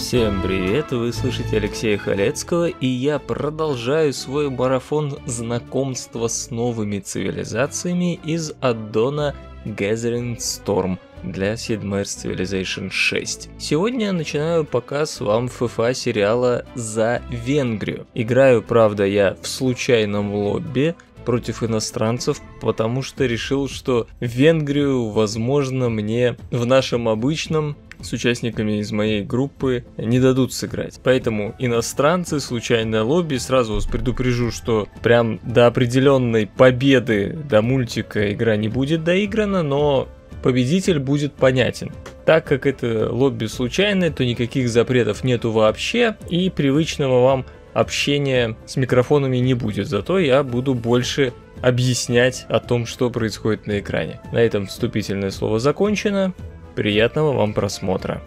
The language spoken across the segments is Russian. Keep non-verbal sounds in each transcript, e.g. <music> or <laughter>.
Всем привет, вы слышите Алексея Халецкого, и я продолжаю свой марафон знакомства с новыми цивилизациями из аддона Gathering Storm для Sid Meier's Civilization 6. Сегодня я начинаю показ вам ФФА сериала «За Венгрию». Играю, правда, я в случайном лобби, против иностранцев, потому что решил, что Венгрию, возможно, мне в нашем обычном с участниками из моей группы не дадут сыграть. Поэтому иностранцы, случайное лобби, сразу вас предупрежу, что прям до определенной победы до мультика игра не будет доиграна, но победитель будет понятен. Так как это лобби случайное, то никаких запретов нету вообще, и привычного вам общения с микрофонами не будет, зато я буду больше объяснять о том, что происходит на экране. На этом вступительное слово закончено. Приятного вам просмотра.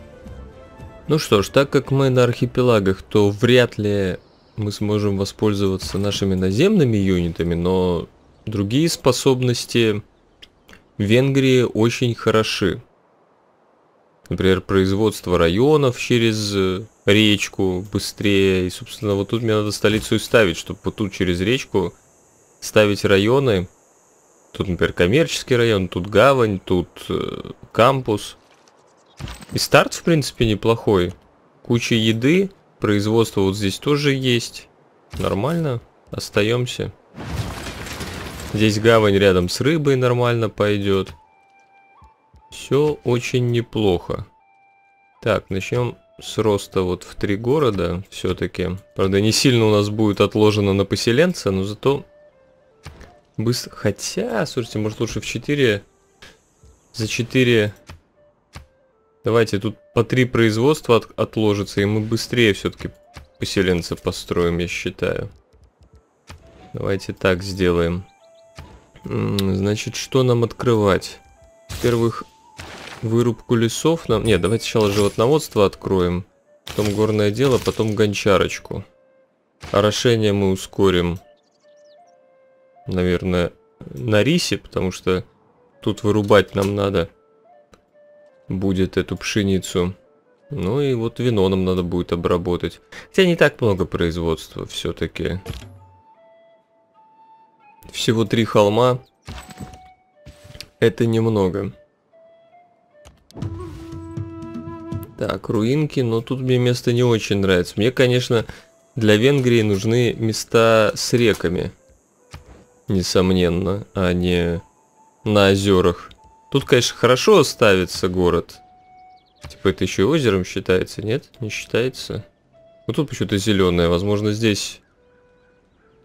Ну что ж, так как мы на архипелагах, то вряд ли мы сможем воспользоваться нашими наземными юнитами, но другие способности Венгрии очень хороши. Например, производство районов через речку быстрее. И, собственно, вот тут мне надо столицу и ставить, чтобы вот тут через речку ставить районы. Тут, например, коммерческий район, тут гавань, тут э, кампус. И старт, в принципе, неплохой. Куча еды, производство вот здесь тоже есть. Нормально, остаемся. Здесь гавань рядом с рыбой нормально пойдет. Все очень неплохо. Так, начнем с роста вот в три города все-таки. Правда, не сильно у нас будет отложено на поселенца, но зато быстро... Хотя, слушайте, может лучше в 4... За 4... Давайте тут по три производства от, отложится, и мы быстрее все-таки поселенца построим, я считаю. Давайте так сделаем. Значит, что нам открывать? Во-первых, вырубку лесов нам... Нет, давайте сначала животноводство откроем. Потом горное дело, потом гончарочку. Орошение мы ускорим. Наверное, на рисе, потому что тут вырубать нам надо будет эту пшеницу. Ну и вот вино нам надо будет обработать. Хотя не так много производства все-таки. Всего три холма. Это немного. Так, руинки, но тут мне место не очень нравится. Мне, конечно, для Венгрии нужны места с реками. Несомненно, а не на озерах. Тут, конечно, хорошо ставится город. Типа это еще озером считается, нет? Не считается. Вот тут почему-то зеленое. Возможно, здесь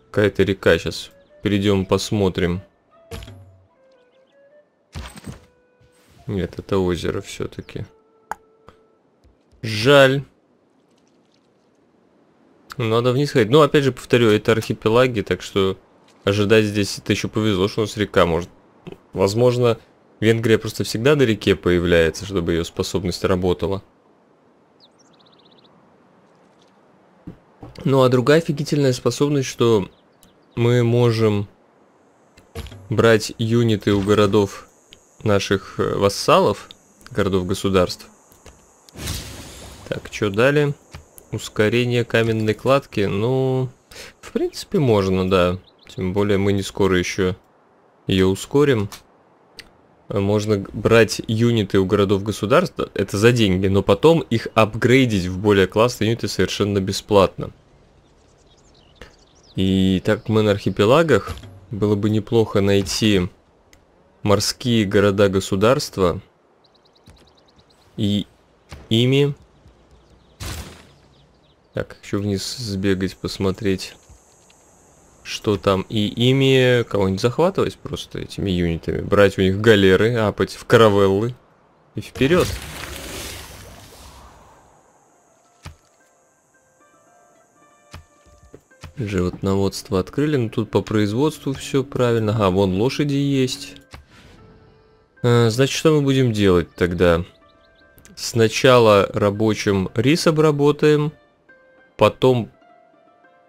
какая-то река. Сейчас перейдем, посмотрим. Нет, это озеро все-таки. Жаль. Надо вниз ходить. Ну, опять же, повторю, это архипелаги, так что ожидать здесь это еще повезло, что у нас река может. Возможно, Венгрия просто всегда на реке появляется, чтобы ее способность работала. Ну а другая офигительная способность, что мы можем брать юниты у городов наших э, вассалов, городов-государств. Так, что далее? Ускорение каменной кладки. Ну, в принципе, можно, да. Тем более мы не скоро еще ее ускорим можно брать юниты у городов государства, это за деньги, но потом их апгрейдить в более классные юниты совершенно бесплатно. И так мы на архипелагах, было бы неплохо найти морские города-государства и ими... Так, еще вниз сбегать, посмотреть что там, и ими кого-нибудь захватывать просто этими юнитами, брать у них галеры, апать в каравеллы и вперед. Животноводство открыли, но тут по производству все правильно. Ага, вон лошади есть. А, значит, что мы будем делать тогда? Сначала рабочим рис обработаем, потом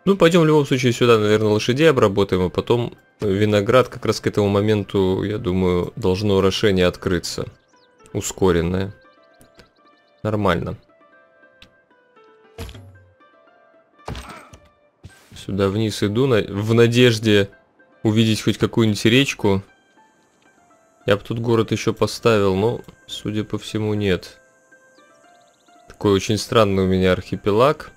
ну, пойдем в любом случае сюда, наверное, лошадей обработаем, а потом виноград как раз к этому моменту, я думаю, должно орошение открыться. Ускоренное. Нормально. Сюда вниз иду, на... в надежде увидеть хоть какую-нибудь речку. Я бы тут город еще поставил, но, судя по всему, нет. Такой очень странный у меня архипелаг.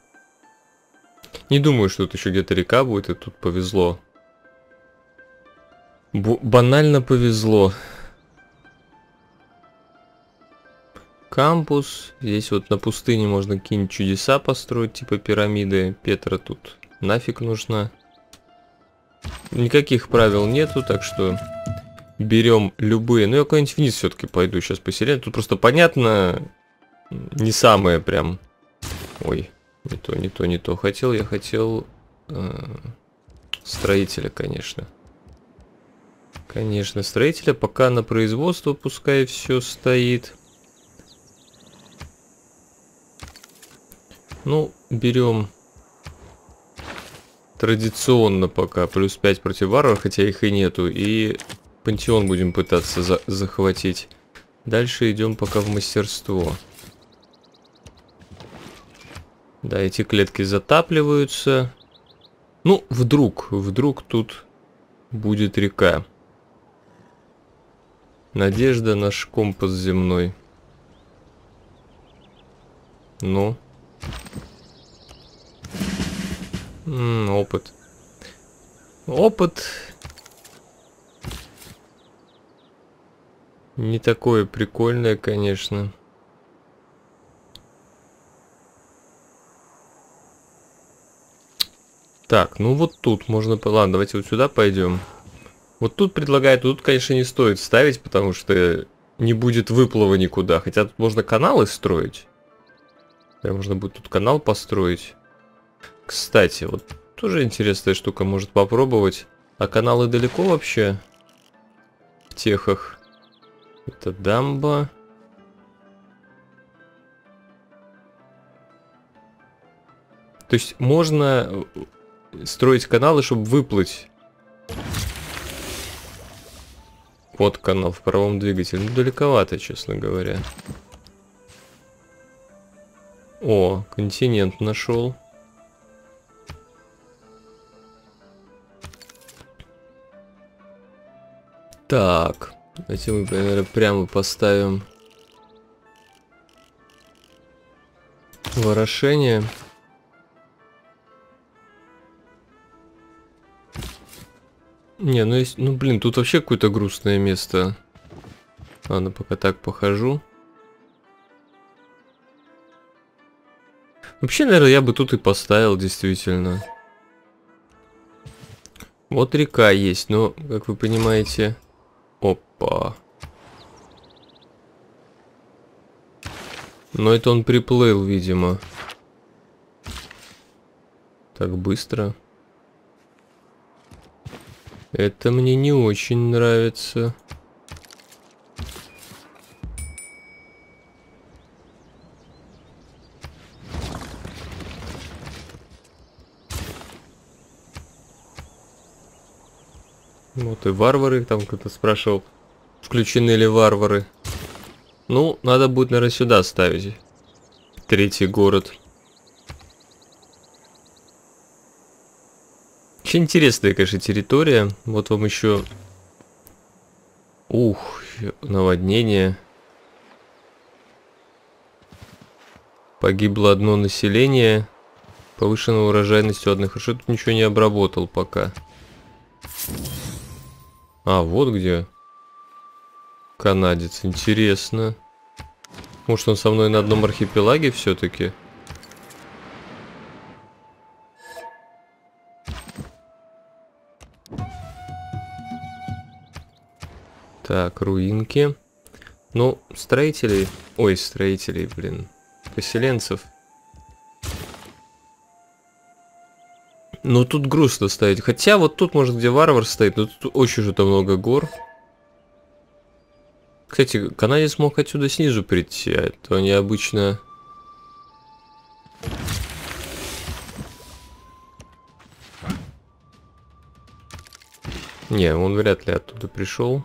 Не думаю, что тут еще где-то река будет, и тут повезло. Б банально повезло. Кампус. Здесь вот на пустыне можно какие-нибудь чудеса построить, типа пирамиды. Петра тут нафиг нужна. Никаких правил нету, так что берем любые. Ну, я куда-нибудь вниз все-таки пойду сейчас поселять. Тут просто понятно, не самое прям... Ой, не то, не то, не то. Хотел, я хотел э, строителя, конечно. Конечно, строителя. Пока на производство пускай все стоит. Ну, берем традиционно пока плюс 5 против варваров, хотя их и нету. И пантеон будем пытаться за захватить. Дальше идем пока в мастерство. Да, эти клетки затапливаются. Ну, вдруг, вдруг тут будет река. Надежда наш компас земной. Ну. М -м, опыт. Опыт. Не такое прикольное, конечно. Так, ну вот тут можно... Ладно, давайте вот сюда пойдем. Вот тут предлагают, тут, конечно, не стоит ставить, потому что не будет выплыва никуда. Хотя тут можно каналы строить. Да, можно будет тут канал построить. Кстати, вот тоже интересная штука, может попробовать. А каналы далеко вообще? В техах. Это дамба. То есть можно строить каналы, чтобы выплыть. Вот канал в правом двигателе. Ну, далековато, честно говоря. О, континент нашел. Так, давайте мы, наверное, прямо поставим ворошение. Не, ну есть, ну блин, тут вообще какое-то грустное место. Ладно, пока так похожу. Вообще, наверное, я бы тут и поставил, действительно. Вот река есть, но, как вы понимаете... Опа. Но это он приплыл, видимо. Так быстро. Это мне не очень нравится. Вот и варвары, там кто-то спрашивал, включены ли варвары. Ну, надо будет, наверное, сюда ставить. Третий город. Очень интересная, конечно, территория. Вот вам еще... Ух, наводнение. Погибло одно население. Повышенная урожайность у одних. Хорошо, тут ничего не обработал пока. А, вот где. Канадец, интересно. Может он со мной на одном архипелаге все-таки? Так, руинки. Ну, строителей... Ой, строителей, блин. Поселенцев. Ну, тут грустно ставить. Хотя вот тут, может, где варвар стоит, но тут очень же-то много гор. Кстати, канадец мог отсюда снизу прийти, а это необычно... Не, он вряд ли оттуда пришел.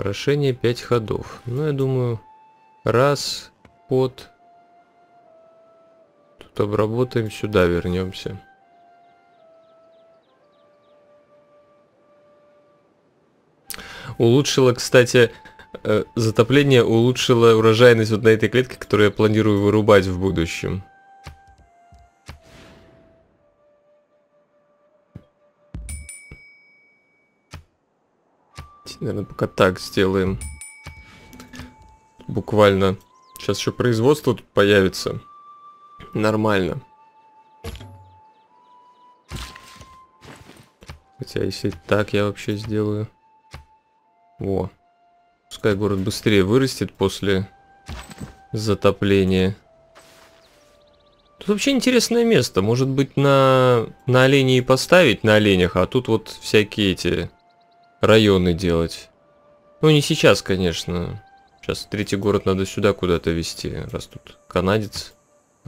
Орошение 5 ходов. Ну, я думаю, раз под... Тут обработаем, сюда вернемся. Улучшило, кстати, э, затопление улучшило урожайность вот на этой клетке, которую я планирую вырубать в будущем. Наверное, пока так сделаем. Буквально. Сейчас еще производство тут появится. Нормально. Хотя если так я вообще сделаю. Во. Пускай город быстрее вырастет после затопления. Тут вообще интересное место. Может быть на, на оленей поставить, на оленях, а тут вот всякие эти районы делать. Ну не сейчас, конечно. Сейчас третий город надо сюда куда-то вести, раз тут канадец.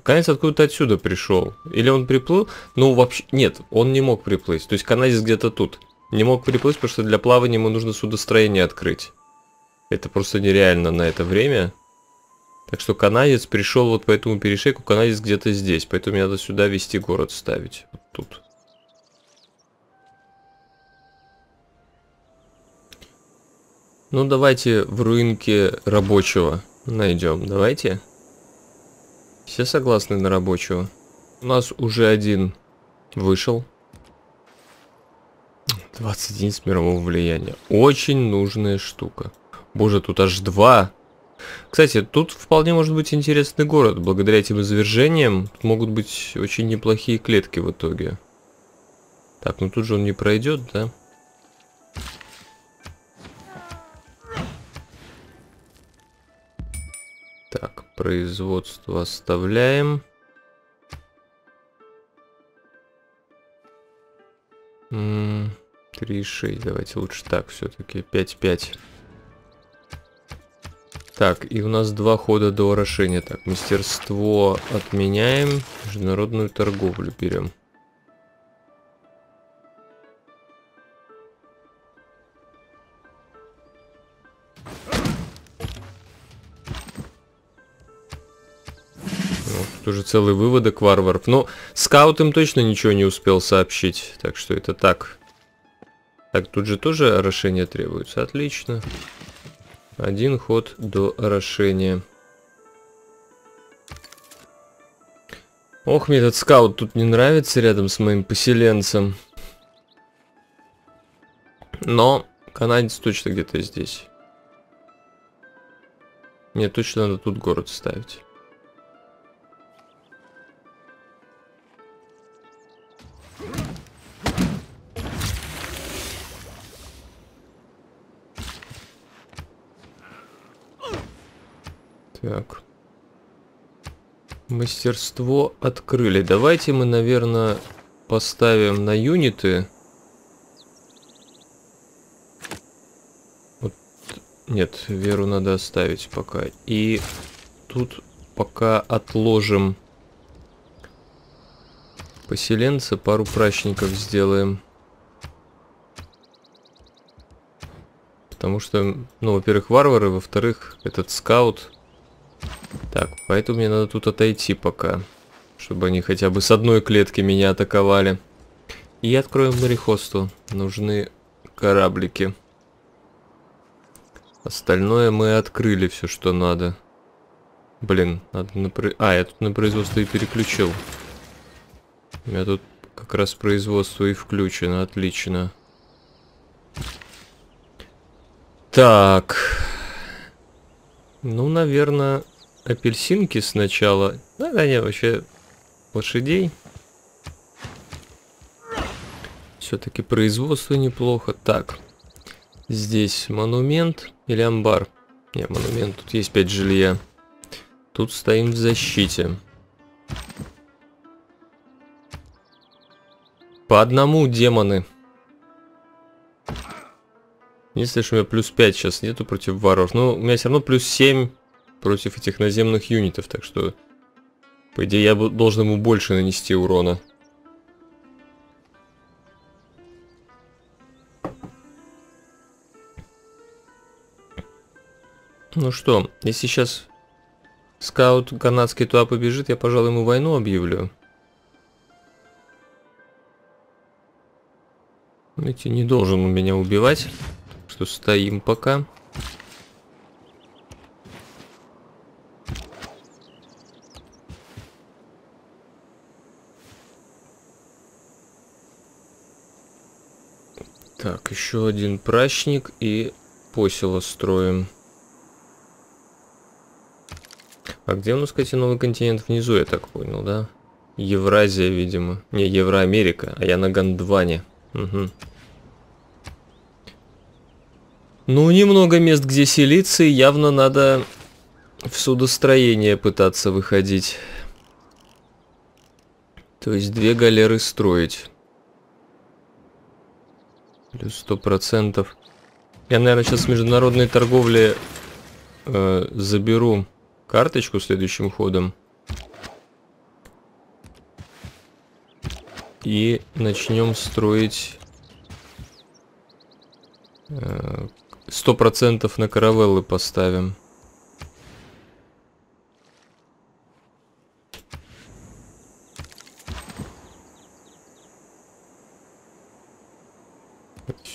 Канадец откуда-то отсюда пришел. Или он приплыл? Ну, вообще... Нет, он не мог приплыть. То есть канадец где-то тут. Не мог приплыть, потому что для плавания ему нужно судостроение открыть. Это просто нереально на это время. Так что канадец пришел вот по этому перешейку, канадец где-то здесь. Поэтому мне надо сюда вести город ставить. Вот тут. Ну, давайте в руинке рабочего найдем. Давайте. Все согласны на рабочего? У нас уже один вышел. 20 единиц мирового влияния. Очень нужная штука. Боже, тут аж два. Кстати, тут вполне может быть интересный город. Благодаря этим извержениям могут быть очень неплохие клетки в итоге. Так, ну тут же он не пройдет, да? Производство оставляем. Три шесть. Давайте лучше так все-таки. Пять пять. Так, и у нас два хода до орошения. Так, мастерство отменяем. Международную торговлю берем. Тут уже целый выводок варваров. Но скаут им точно ничего не успел сообщить. Так что это так. Так, тут же тоже орошение требуется. Отлично. Один ход до орошения. Ох, мне этот скаут тут не нравится рядом с моим поселенцем. Но канадец точно где-то здесь. Мне точно надо тут город ставить. Так. Мастерство открыли. Давайте мы, наверное, поставим на юниты. Вот. Нет, веру надо оставить пока. И тут пока отложим поселенца, пару прачников сделаем. Потому что, ну, во-первых, варвары, во-вторых, этот скаут так, поэтому мне надо тут отойти пока. Чтобы они хотя бы с одной клетки меня атаковали. И откроем мореходство. Нужны кораблики. Остальное мы открыли все, что надо. Блин, надо на... А, я тут на производство и переключил. У меня тут как раз производство и включено. Отлично. Так. Ну, наверное, апельсинки сначала. Да, да, не, вообще лошадей. Все-таки производство неплохо. Так, здесь монумент или амбар? Не, монумент, тут есть 5 жилья. Тут стоим в защите. По одному демоны. Если что у меня плюс 5 сейчас нету против варваров. Но у меня все равно плюс 7 против этих наземных юнитов, так что, по идее, я должен ему больше нанести урона. Ну что, если сейчас скаут канадский туда побежит, я, пожалуй, ему войну объявлю. Видите, не должен он меня убивать. Что стоим пока. Еще один прачник и посело строим. А где у нас, кстати, новый континент внизу, я так понял, да? Евразия, видимо. Не, Евроамерика, а я на Гондване. Угу. Ну, немного мест, где селиться, и явно надо в судостроение пытаться выходить. То есть две галеры строить. Плюс сто процентов. Я, наверное, сейчас с международной торговли э, заберу карточку следующим ходом. И начнем строить э, сто процентов на каравеллы поставим.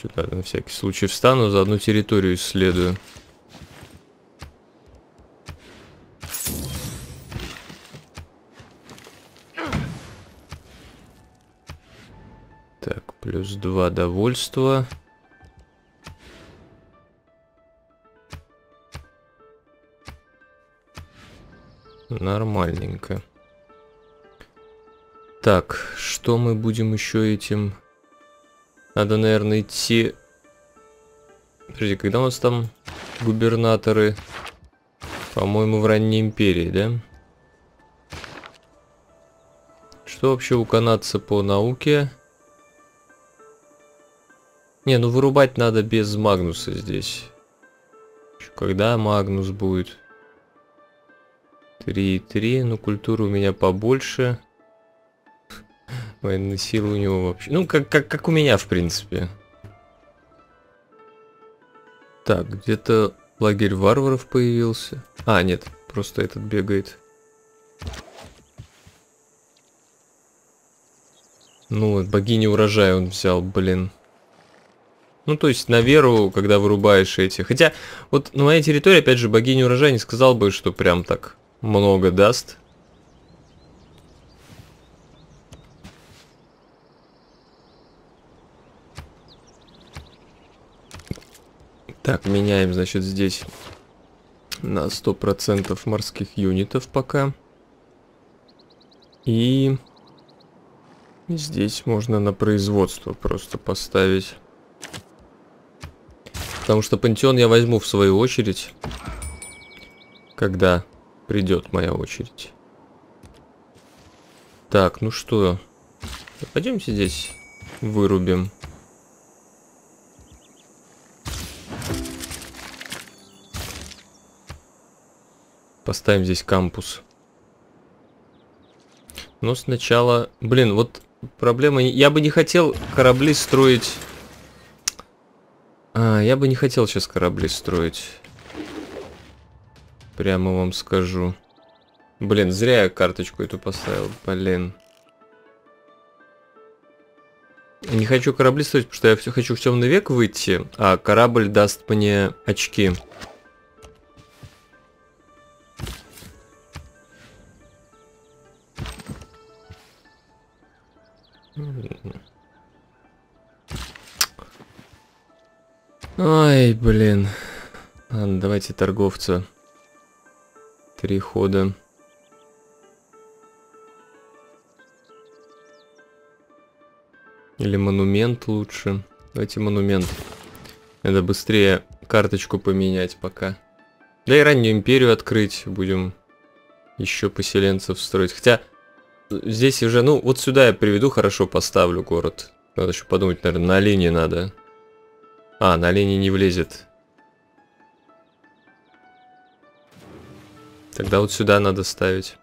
Сюда на всякий случай встану, за одну территорию исследую. Плюс два довольства. Нормальненько. Так, что мы будем еще этим... Надо, наверное, идти... Подожди, когда у нас там губернаторы? По-моему, в ранней империи, да? Что вообще у канадца по науке? Не, ну вырубать надо без Магнуса здесь. Когда Магнус будет? 3,3. Ну, культура у меня побольше. Военные силы у него вообще... Ну, как, как, как у меня, в принципе. Так, где-то лагерь варваров появился. А, нет, просто этот бегает. Ну, богини урожая он взял, блин. Ну, то есть на веру, когда вырубаешь эти. Хотя, вот на моей территории, опять же, богиня урожая не сказал бы, что прям так много даст. Так, меняем, значит, здесь на 100% морских юнитов пока. И здесь можно на производство просто поставить. Потому что пантеон я возьму в свою очередь, когда придет моя очередь. Так, ну что, пойдемте здесь вырубим. Поставим здесь кампус. Но сначала... Блин, вот проблема... Я бы не хотел корабли строить а, я бы не хотел сейчас корабли строить. Прямо вам скажу. Блин, зря я карточку эту поставил, блин. Не хочу корабли строить, потому что я все хочу в темный век выйти, а корабль даст мне очки. Ай, блин. Ладно, давайте торговца. Три хода. Или монумент лучше. Давайте монумент. Надо быстрее карточку поменять пока. Да и раннюю империю открыть. Будем еще поселенцев строить. Хотя здесь уже, ну, вот сюда я приведу, хорошо поставлю город. Надо еще подумать, наверное, на линии надо. А, на линии не влезет. Тогда вот сюда надо ставить.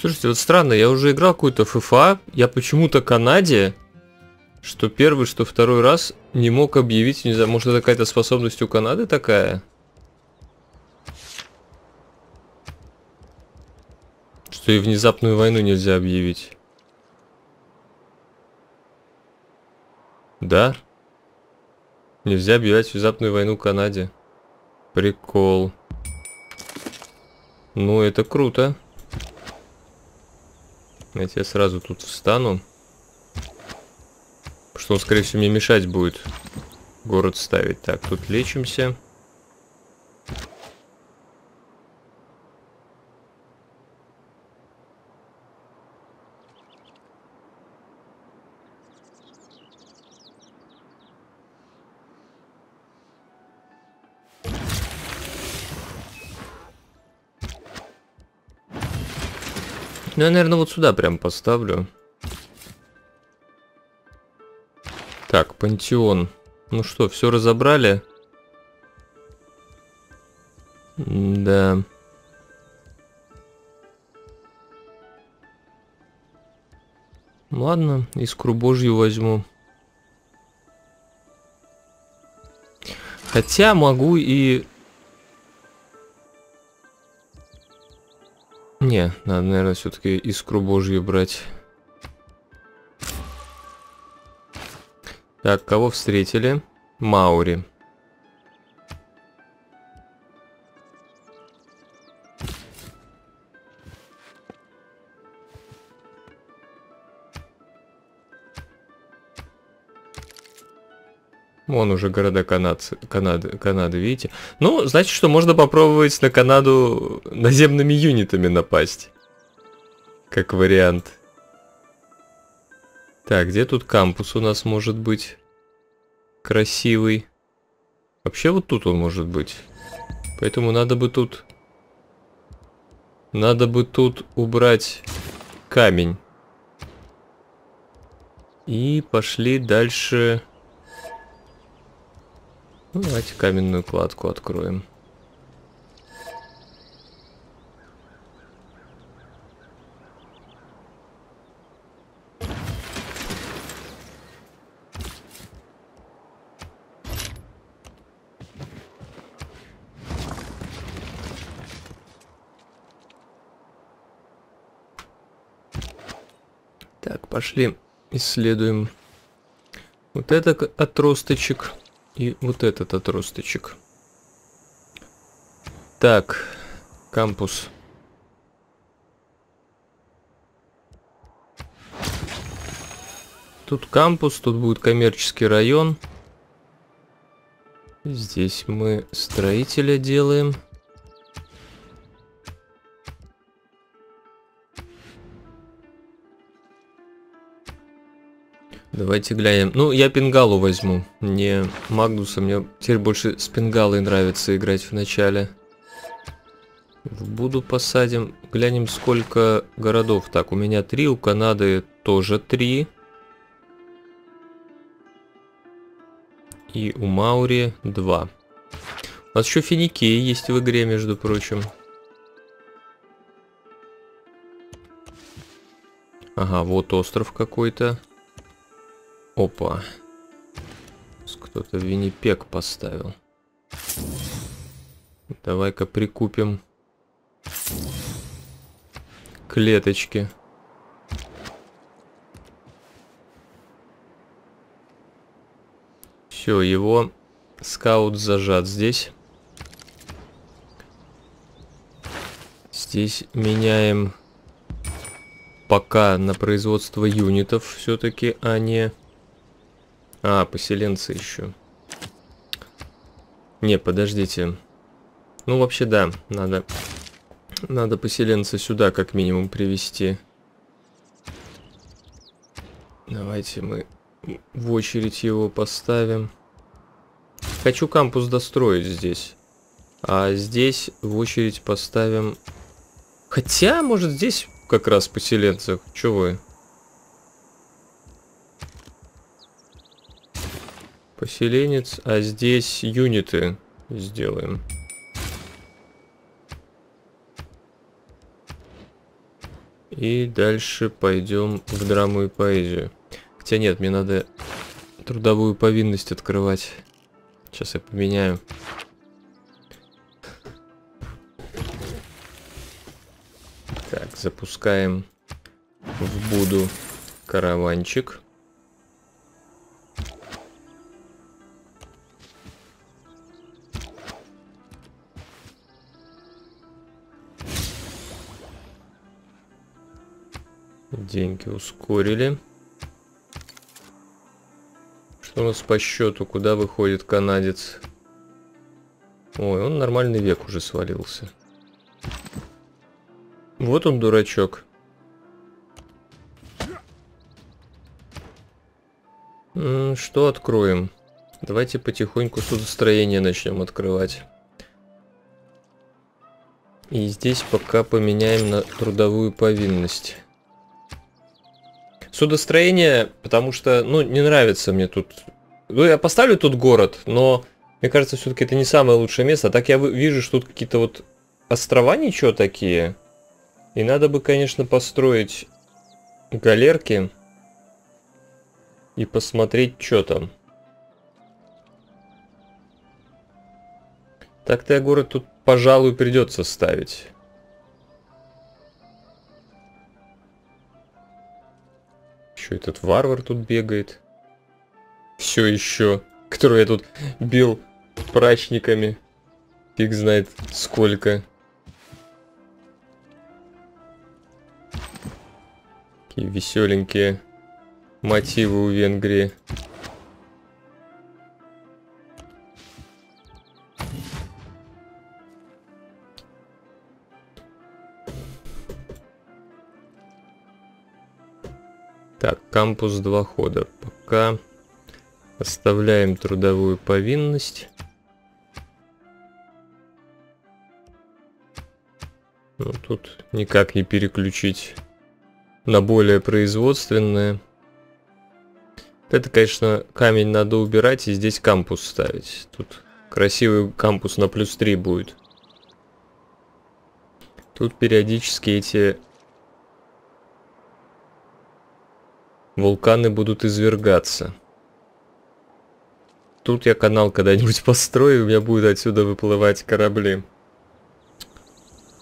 Слушайте, вот странно, я уже играл какую-то ФФА, я почему-то Канаде, что первый, что второй раз не мог объявить, не знаю, может это какая-то способность у Канады такая? Что и внезапную войну нельзя объявить. Да? Нельзя объявлять внезапную войну Канаде. Прикол. Ну, это круто. Я тебе сразу тут встану. Что он, скорее всего, мне мешать будет город ставить. Так, тут лечимся. Ну, я, наверное, вот сюда прям поставлю. Так, пантеон. Ну что, все разобрали? Да. Ладно, искру божью возьму. Хотя могу и Не, надо, наверное, все-таки искру божью брать. Так, кого встретили? Маури. Вон уже города Канадцы, Канады, Канады, видите? Ну, значит, что можно попробовать на Канаду наземными юнитами напасть. Как вариант. Так, где тут кампус у нас может быть? Красивый. Вообще вот тут он может быть. Поэтому надо бы тут... Надо бы тут убрать камень. И пошли дальше... Ну, давайте каменную кладку откроем. Так, пошли исследуем вот этот отросточек. И вот этот отросточек. Так, кампус. Тут кампус, тут будет коммерческий район. Здесь мы строителя делаем. Давайте глянем. Ну, я пингалу возьму. Не Магнуса. Мне теперь больше с пингалой нравится играть в начале. В Буду посадим. Глянем, сколько городов. Так, у меня три, у Канады тоже три. И у Маури два. У нас еще Финикии есть в игре, между прочим. Ага, вот остров какой-то. Опа. Кто-то Виннипек поставил. Давай-ка прикупим клеточки. Все, его скаут зажат здесь. Здесь меняем пока на производство юнитов все-таки, а не а, поселенцы еще. Не, подождите. Ну, вообще, да, надо... Надо поселенца сюда как минимум привести. Давайте мы в очередь его поставим. Хочу кампус достроить здесь. А здесь в очередь поставим... Хотя, может, здесь как раз поселенцев. Чего вы? Поселенец, а здесь юниты сделаем. И дальше пойдем в драму и поэзию. Хотя нет, мне надо трудовую повинность открывать. Сейчас я поменяю. Так, запускаем в Буду караванчик. Деньги ускорили. Что у нас по счету? Куда выходит канадец? Ой, он нормальный век уже свалился. Вот он, дурачок. Что откроем? Давайте потихоньку судостроение начнем открывать. И здесь пока поменяем на трудовую повинность. Судостроение, потому что, ну, не нравится мне тут. Ну, я поставлю тут город, но мне кажется, все-таки это не самое лучшее место. А так я вижу, что тут какие-то вот острова ничего такие. И надо бы, конечно, построить галерки и посмотреть, что там. Так-то я город тут, пожалуй, придется ставить. Еще этот варвар тут бегает. Все еще. Которого я тут бил прачниками. Фиг знает сколько. Такие веселенькие мотивы у Венгрии. Так, кампус два хода. Пока оставляем трудовую повинность. Ну, тут никак не переключить на более производственное. Это, конечно, камень надо убирать и здесь кампус ставить. Тут красивый кампус на плюс 3 будет. Тут периодически эти вулканы будут извергаться. Тут я канал когда-нибудь <laughs> построю, у меня будут отсюда выплывать корабли.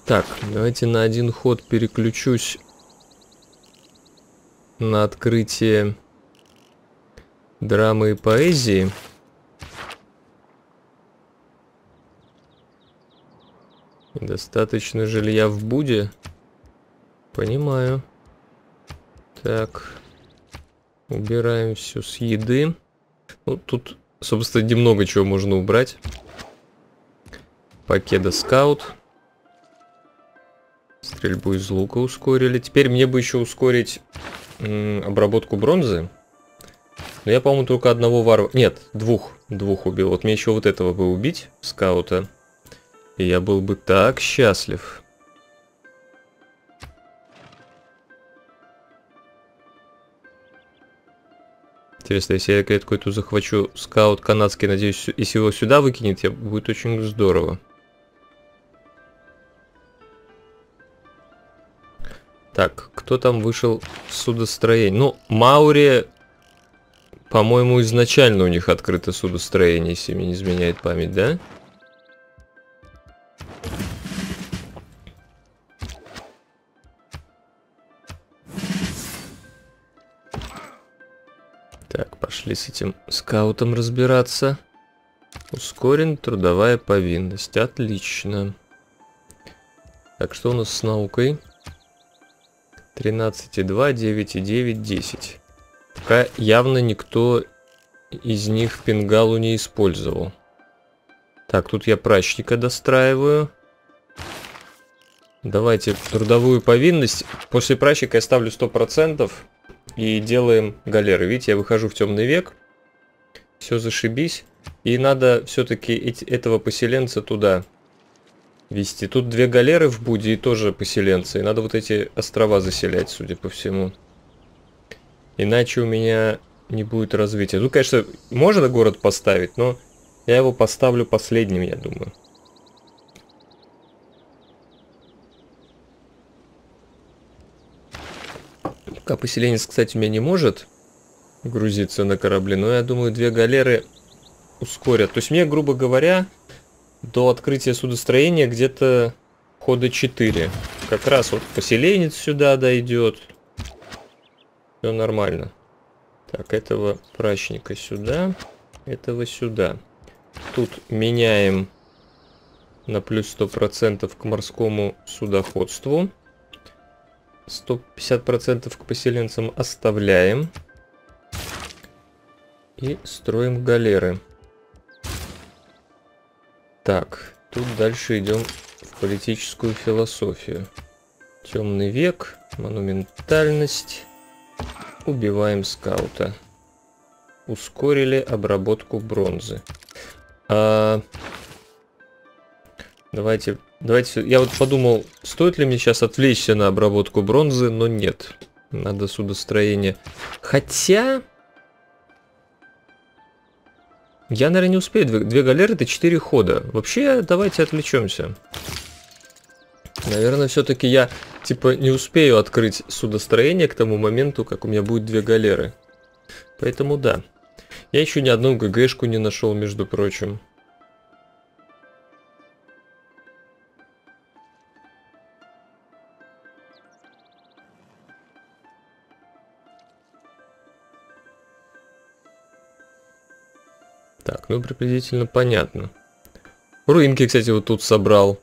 Так, давайте на один ход переключусь на открытие драмы и поэзии. Достаточно жилья в Буде? Понимаю. Так. Убираем все с еды. Ну, тут, собственно, немного чего можно убрать. Пакеда скаут. Стрельбу из лука ускорили. Теперь мне бы еще ускорить обработку бронзы. Но я, по-моему, только одного варвара... Нет, двух. Двух убил. Вот мне еще вот этого бы убить, скаута. И я был бы так счастлив. Интересно, если я какой-то захвачу скаут канадский, надеюсь, если его сюда выкинет, я, будет очень здорово. Так, кто там вышел в судостроение? Ну, Маури, по-моему, изначально у них открыто судостроение, если мне не изменяет память, да? Да. Пошли с этим скаутом разбираться. Ускорен трудовая повинность. Отлично. Так, что у нас с наукой? 13,2, 9,9, 10. Пока явно никто из них пингалу не использовал. Так, тут я прачника достраиваю. Давайте трудовую повинность. После прачника я ставлю 100% и делаем галеры. Видите, я выхожу в темный век. Все зашибись. И надо все-таки этого поселенца туда вести. Тут две галеры в Буде и тоже поселенцы. И надо вот эти острова заселять, судя по всему. Иначе у меня не будет развития. Ну, конечно, можно город поставить, но я его поставлю последним, я думаю. Пока поселенец, кстати, у меня не может грузиться на корабле, но я думаю, две галеры ускорят. То есть мне, грубо говоря, до открытия судостроения где-то хода 4. Как раз вот поселенец сюда дойдет. Все нормально. Так, этого прачника сюда, этого сюда. Тут меняем на плюс 100% к морскому судоходству. 150% к поселенцам оставляем. И строим галеры. Так, тут дальше идем в политическую философию. Темный век, монументальность. Убиваем скаута. Ускорили обработку бронзы. А... Давайте, давайте. Я вот подумал, стоит ли мне сейчас отвлечься на обработку бронзы, но нет. Надо судостроение. Хотя... Я, наверное, не успею. Две, две галеры это 4 хода. Вообще, давайте отвлечемся. Наверное, все-таки я, типа, не успею открыть судостроение к тому моменту, как у меня будет две галеры. Поэтому да. Я еще ни одну ГГшку не нашел, между прочим. Так, ну приблизительно понятно. Руинки, кстати, вот тут собрал.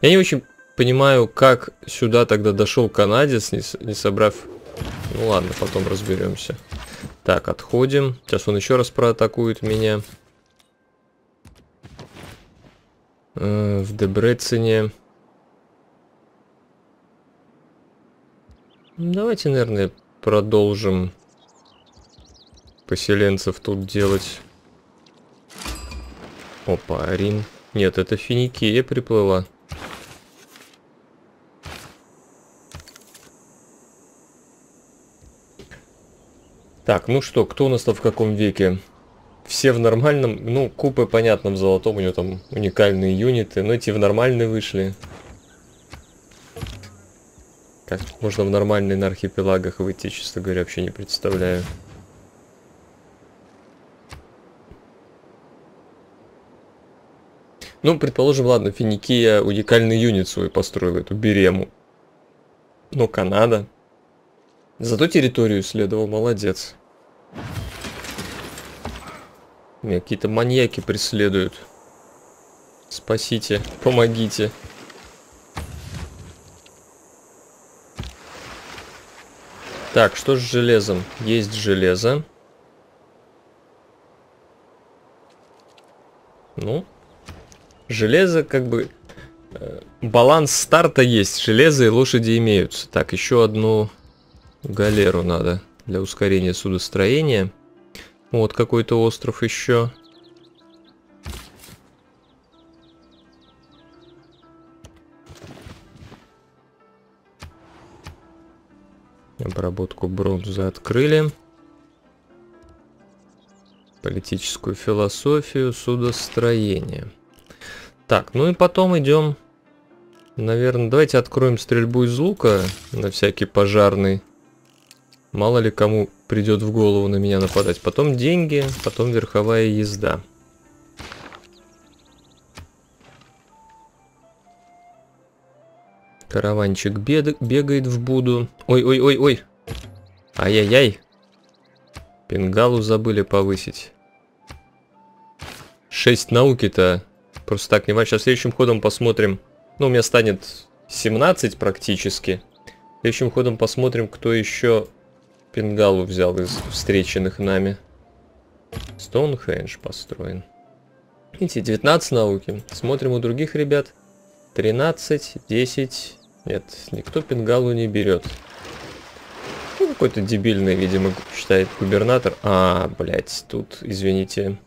Я не очень понимаю, как сюда тогда дошел канадец, не, не собрав... Ну ладно, потом разберемся. Так, отходим. Сейчас он еще раз проатакует меня. Э, в Дебрецене. Давайте, наверное, продолжим поселенцев тут делать. Опа, Рим. Нет, это Финикия приплыла. Так, ну что, кто у нас там в каком веке? Все в нормальном, ну, купы, понятно, в золотом, у него там уникальные юниты, но эти в нормальные вышли. Как можно в нормальные на архипелагах выйти, честно говоря, вообще не представляю. Ну, предположим, ладно, Финикия уникальный юнит свой построил, эту Берему. Но Канада. Зато территорию исследовал, молодец. Меня какие-то маньяки преследуют. Спасите, помогите. Так, что с железом? Есть железо. Ну, Железо как бы... Э, баланс старта есть. Железо и лошади имеются. Так, еще одну галеру надо для ускорения судостроения. Вот какой-то остров еще. Обработку бронзы открыли. Политическую философию, судостроение. Так, ну и потом идем... Наверное, давайте откроем стрельбу из лука на всякий пожарный. Мало ли кому придет в голову на меня нападать. Потом деньги, потом верховая езда. Караванчик бегает в Буду. Ой-ой-ой-ой. Ай-яй-яй. Пингалу забыли повысить. Шесть науки-то Просто так не важно. Сейчас следующим ходом посмотрим. Ну, у меня станет 17 практически. Следующим ходом посмотрим, кто еще Пингалу взял из встреченных нами. Стоунхендж построен. Видите, 19 науки. Смотрим у других ребят. 13, 10. Нет, никто Пингалу не берет. Ну, какой-то дебильный, видимо, считает губернатор. А, блядь, тут, извините,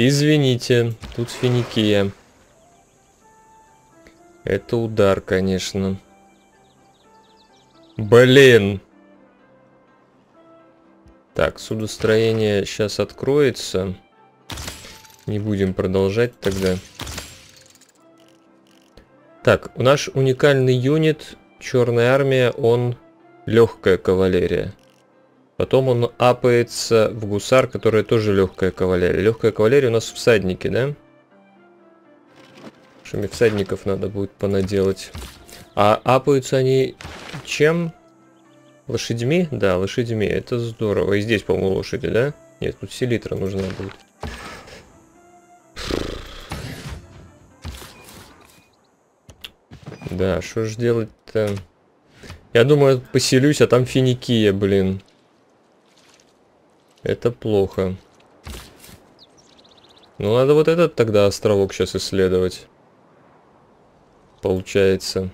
Извините, тут финикия. Это удар, конечно. Блин. Так, судостроение сейчас откроется. Не будем продолжать тогда. Так, наш уникальный юнит, Черная Армия, он легкая кавалерия. Потом он апается в гусар, которая тоже легкая кавалерия. Легкая кавалерия у нас всадники, да? Что мне всадников надо будет понаделать. А апаются они чем? Лошадьми? Да, лошадьми. Это здорово. И здесь, по-моему, лошади, да? Нет, тут селитра нужна будет. Да, что ж делать-то? Я думаю, поселюсь, а там финикия, блин. Это плохо. Ну, надо вот этот тогда островок сейчас исследовать. Получается.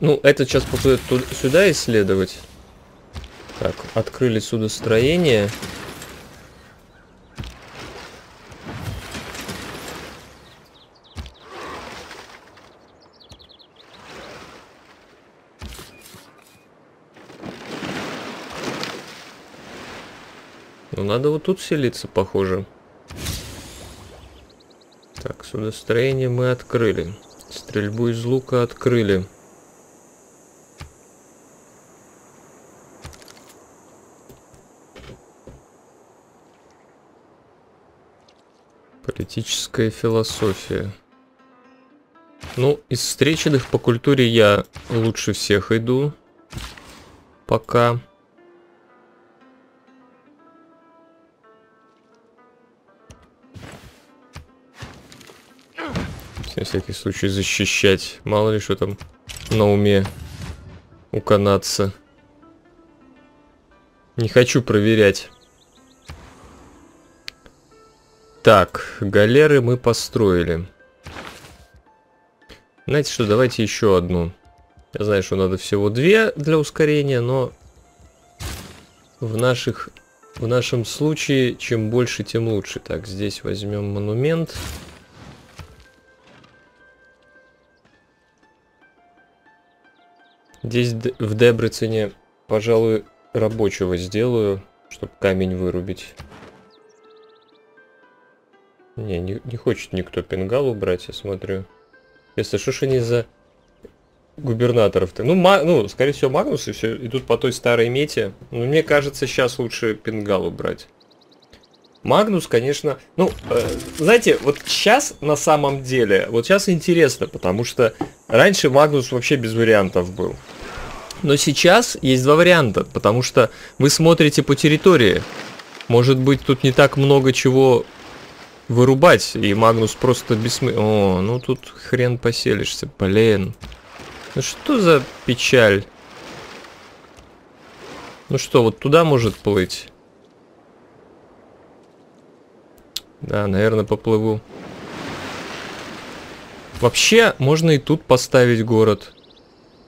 Ну, этот сейчас попадет сюда исследовать. Так, открыли судостроение. Надо вот тут селиться, похоже. Так, судостроение мы открыли. Стрельбу из лука открыли. Политическая философия. Ну, из встреченных по культуре я лучше всех иду. Пока. На всякий случай защищать. Мало ли что там на уме у канадца. Не хочу проверять. Так, галеры мы построили. Знаете что, давайте еще одну. Я знаю, что надо всего две для ускорения, но в наших в нашем случае чем больше, тем лучше. Так, здесь возьмем монумент. Здесь в Дебрицене, пожалуй, рабочего сделаю, чтобы камень вырубить. Не, не, не хочет никто пенгал убрать, я смотрю. Если что ж они за губернаторов-то? Ну, ну, скорее всего, Магнусы все идут по той старой мете. Но мне кажется, сейчас лучше пенгал убрать. Магнус, конечно, ну, э, знаете, вот сейчас на самом деле, вот сейчас интересно, потому что раньше Магнус вообще без вариантов был. Но сейчас есть два варианта, потому что вы смотрите по территории. Может быть, тут не так много чего вырубать, и Магнус просто бессмы... О, ну тут хрен поселишься, блин. Ну что за печаль? Ну что, вот туда может плыть? Да, наверное, поплыву. Вообще, можно и тут поставить город.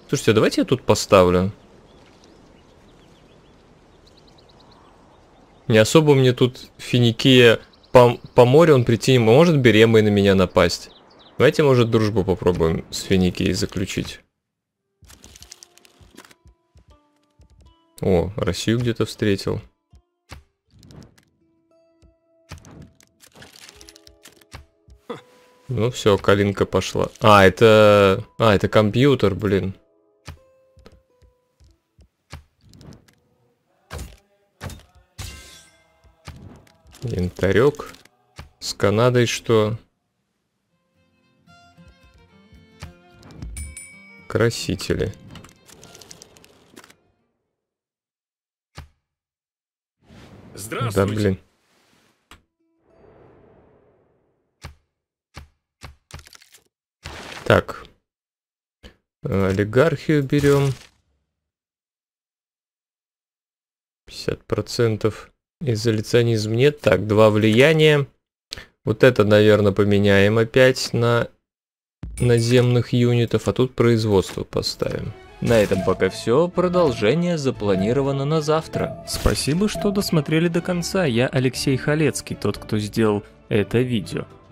Слушайте, а давайте я тут поставлю. Не особо мне тут Финикия по, по морю он прийти не может Беремой на меня напасть. Давайте, может, дружбу попробуем с Финикией заключить. О, Россию где-то встретил. Ну все, калинка пошла. А, это... А, это компьютер, блин. Янтарек. С Канадой что? Красители. Здравствуйте. Да, блин. Так. Олигархию берем. 50%. Изоляционизм нет. Так, два влияния. Вот это, наверное, поменяем опять на наземных юнитов, а тут производство поставим. На этом пока все, продолжение запланировано на завтра. Спасибо, что досмотрели до конца, я Алексей Халецкий, тот, кто сделал это видео.